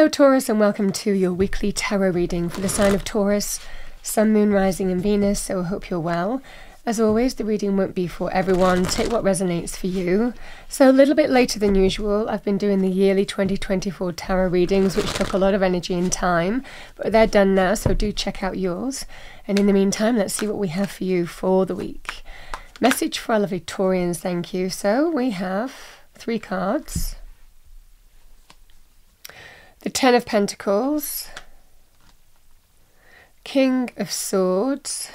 Hello, Taurus, and welcome to your weekly tarot reading for the sign of Taurus, Sun, Moon, Rising, and Venus. So, I hope you're well. As always, the reading won't be for everyone. Take what resonates for you. So, a little bit later than usual, I've been doing the yearly 2024 tarot readings, which took a lot of energy and time, but they're done now, so do check out yours. And in the meantime, let's see what we have for you for the week. Message for our lovely Taurians, thank you. So, we have three cards the Ten of Pentacles, King of Swords,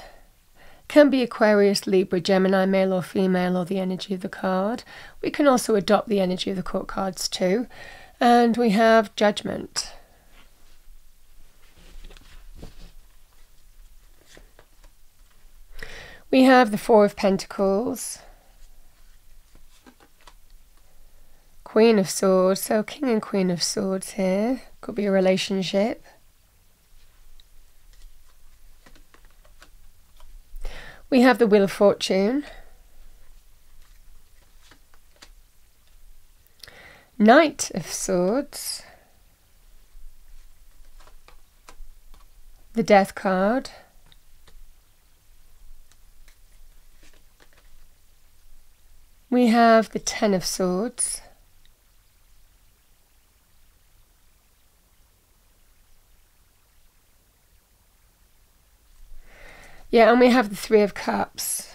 can be Aquarius, Libra, Gemini, male or female, or the energy of the card. We can also adopt the energy of the court cards too. And we have Judgment. We have the Four of Pentacles, Queen of Swords, so King and Queen of Swords here. Could be a relationship. We have the Wheel of Fortune. Knight of Swords. The Death card. We have the Ten of Swords. Yeah, and we have the Three of Cups.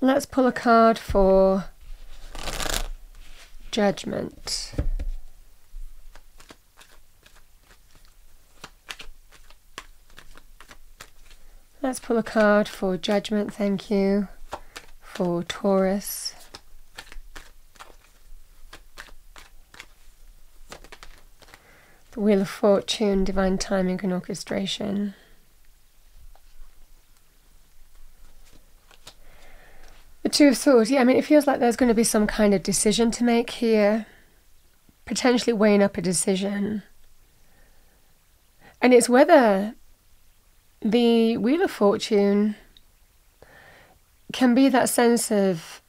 Let's pull a card for judgment. Let's pull a card for judgment, thank you, for Taurus. The Wheel of Fortune, Divine Timing and Orchestration. Two of Swords, yeah, I mean, it feels like there's going to be some kind of decision to make here, potentially weighing up a decision. And it's whether the Wheel of Fortune can be that sense of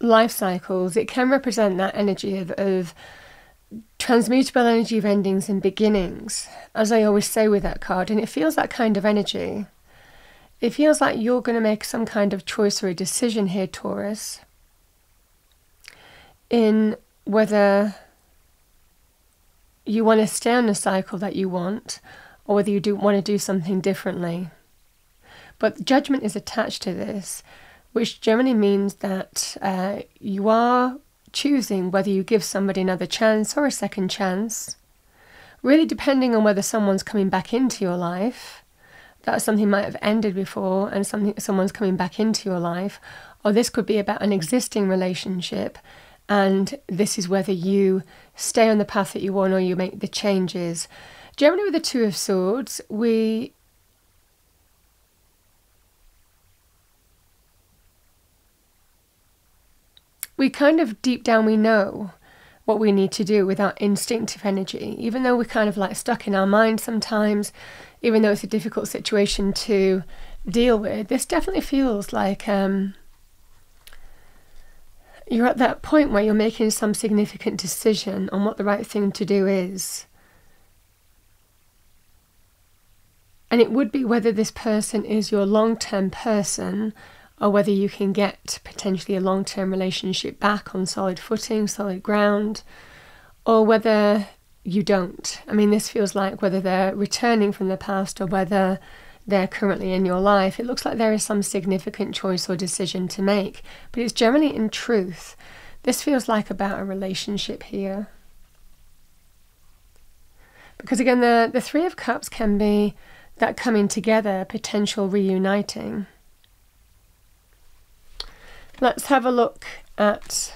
life cycles. It can represent that energy of, of transmutable energy of endings and beginnings, as I always say with that card. And it feels that kind of energy. It feels like you're going to make some kind of choice or a decision here, Taurus, in whether you want to stay on the cycle that you want or whether you do want to do something differently. But judgment is attached to this, which generally means that uh, you are choosing whether you give somebody another chance or a second chance, really depending on whether someone's coming back into your life that something might have ended before and something someone's coming back into your life or this could be about an existing relationship and this is whether you stay on the path that you want or you make the changes. Generally with the two of swords we we kind of deep down we know what we need to do with our instinctive energy even though we're kind of like stuck in our mind sometimes even though it's a difficult situation to deal with, this definitely feels like um, you're at that point where you're making some significant decision on what the right thing to do is. And it would be whether this person is your long term person or whether you can get potentially a long term relationship back on solid footing, solid ground, or whether you don't. I mean, this feels like whether they're returning from the past or whether they're currently in your life, it looks like there is some significant choice or decision to make. But it's generally in truth. This feels like about a relationship here. Because again, the, the Three of Cups can be that coming together, potential reuniting. Let's have a look at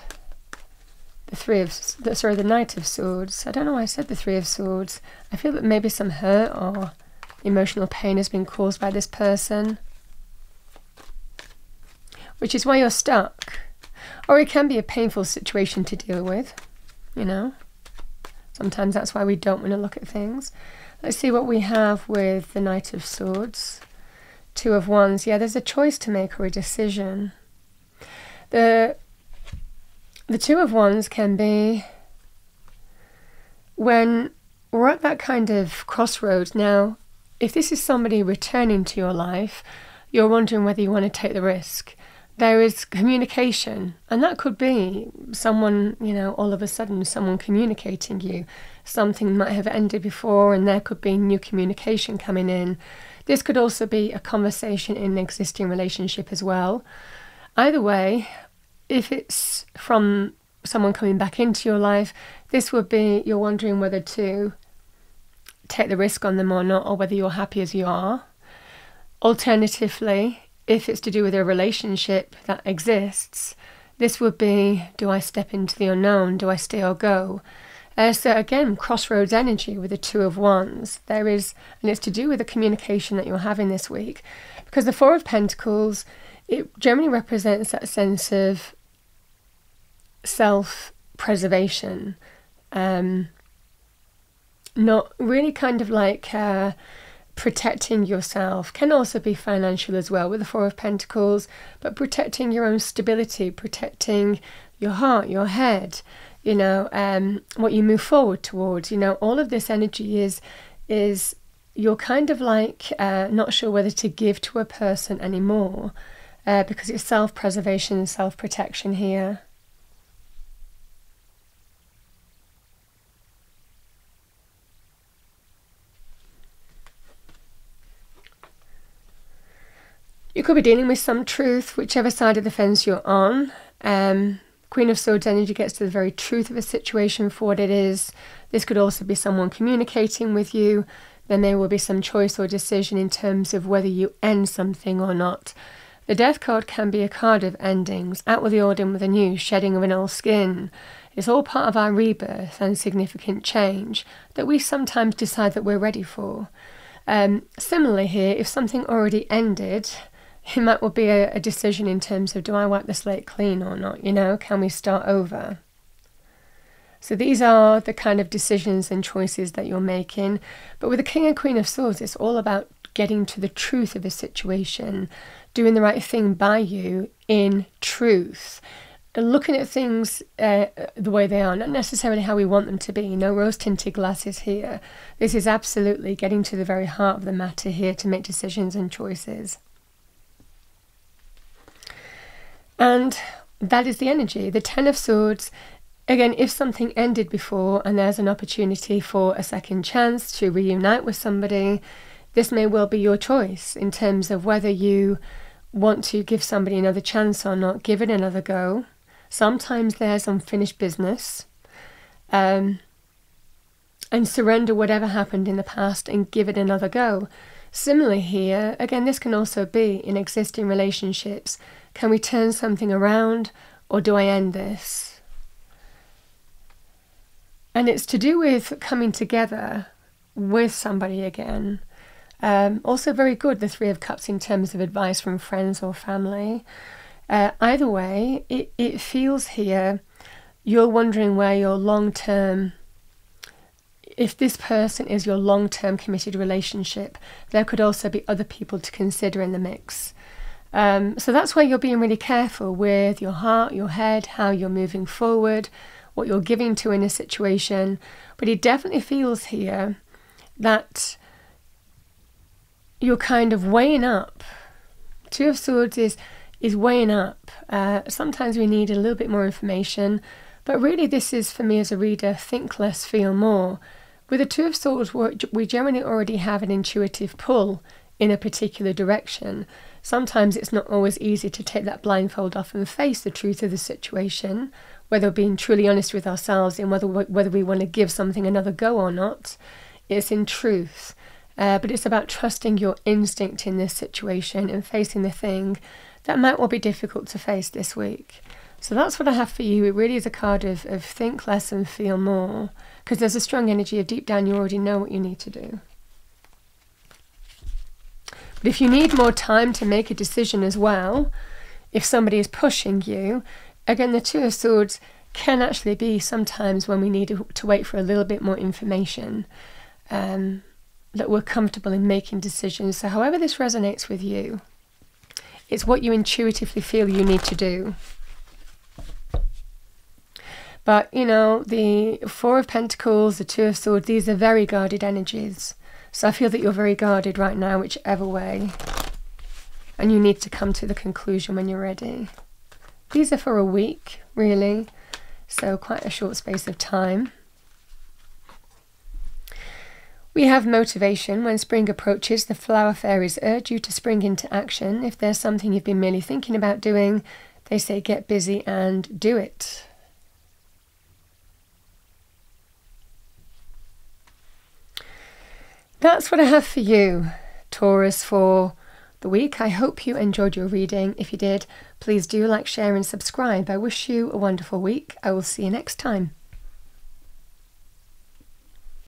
the three of sorry the knight of swords i don't know why i said the three of swords i feel that maybe some hurt or emotional pain has been caused by this person, which is why you're stuck. Or it can be a painful situation to deal with, you know. Sometimes that's why we don't want to look at things. Let's see what we have with the Knight of Swords. Two of Wands. Yeah, there's a choice to make or a decision. The the Two of Wands can be when we're at that kind of crossroads now. If this is somebody returning to your life, you're wondering whether you want to take the risk there is communication, and that could be someone, you know, all of a sudden, someone communicating you. Something might have ended before, and there could be new communication coming in. This could also be a conversation in an existing relationship as well. Either way, if it's from someone coming back into your life, this would be you're wondering whether to take the risk on them or not, or whether you're happy as you are. Alternatively, if it's to do with a relationship that exists, this would be do I step into the unknown? Do I stay or go? Uh, so again, crossroads energy with the Two of Wands. There is, and it's to do with the communication that you're having this week, because the Four of Pentacles, it generally represents that sense of self-preservation, um, not really kind of like. Uh, protecting yourself can also be financial as well with the Four of Pentacles, but protecting your own stability, protecting your heart, your head, you know, um, what you move forward towards. You know, all of this energy is is you're kind of like uh, not sure whether to give to a person anymore uh, because it's self preservation self protection here. Could be dealing with some truth, whichever side of the fence you're on. Um, Queen of Swords energy gets to the very truth of a situation for what it is. This could also be someone communicating with you. Then there will be some choice or decision in terms of whether you end something or not. The Death card can be a card of endings, out with the old, in with the new, shedding of an old skin. It's all part of our rebirth and significant change that we sometimes decide that we're ready for. Um, similarly, here, if something already ended, it might well be a, a decision in terms of do I wipe the slate clean or not? You know, can we start over? So these are the kind of decisions and choices that you're making. But with the King and Queen of Swords, it's all about getting to the truth of a situation, doing the right thing by you in truth, and looking at things uh, the way they are, not necessarily how we want them to be. No rose tinted glasses here. This is absolutely getting to the very heart of the matter here to make decisions and choices. And that is the energy. The Ten of Swords, again, if something ended before and there's an opportunity for a second chance to reunite with somebody, this may well be your choice in terms of whether you want to give somebody another chance or not, give it another go. Sometimes there's unfinished business. Um, and surrender whatever happened in the past and give it another go. Similarly, here, again, this can also be in existing relationships can we turn something around or do I end this? And it's to do with coming together with somebody again. Um, also, very good, the Three of Cups in terms of advice from friends or family. Uh, either way, it, it feels here you're wondering where your long term, if this person is your long term committed relationship, there could also be other people to consider in the mix. Um, so that's why you're being really careful with your heart, your head, how you're moving forward, what you're giving to in a situation. But it definitely feels here that you're kind of weighing up. Two of Swords is is weighing up. Uh, sometimes we need a little bit more information, but really, this is for me as a reader think less, feel more. With the Two of Swords, we generally already have an intuitive pull in a particular direction sometimes it's not always easy to take that blindfold off and face the truth of the situation, whether being truly honest with ourselves and whether whether we want to give something another go or not. It's in truth. Uh, but it's about trusting your instinct in this situation and facing the thing that might well be difficult to face this week. So that's what I have for you. It really is a card of, of think less and feel more because there's a strong energy of deep down you already know what you need to do. But if you need more time to make a decision as well, if somebody is pushing you, again, the Two of Swords can actually be sometimes when we need to wait for a little bit more information um, that we're comfortable in making decisions. So, however, this resonates with you, it's what you intuitively feel you need to do. But, you know, the Four of Pentacles, the Two of Swords, these are very guarded energies. So I feel that you're very guarded right now, whichever way. And you need to come to the conclusion when you're ready. These are for a week, really. So quite a short space of time. We have motivation. When spring approaches, the flower fairies urge you to spring into action. If there's something you've been merely thinking about doing, they say get busy and do it. That's what I have for you, Taurus, for the week. I hope you enjoyed your reading. If you did, please do like, share, and subscribe. I wish you a wonderful week. I will see you next time.